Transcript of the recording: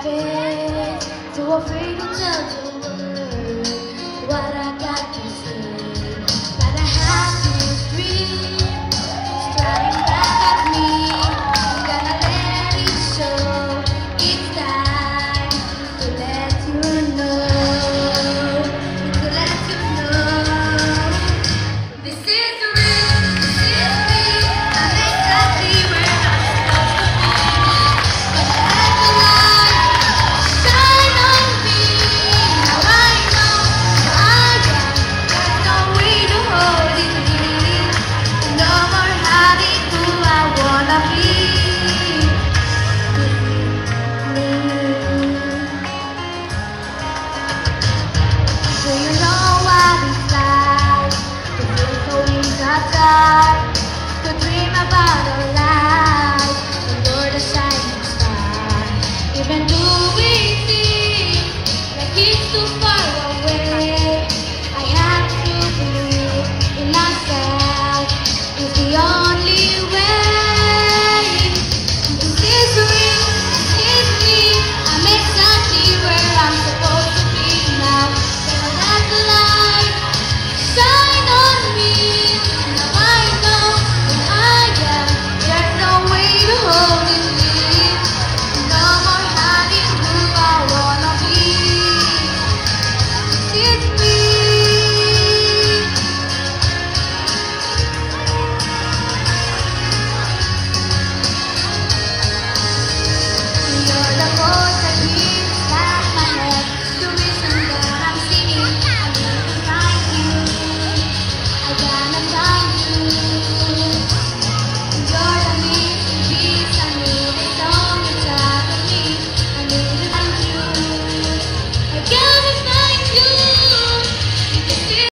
To So freedom, of Even do we see like it's too far away.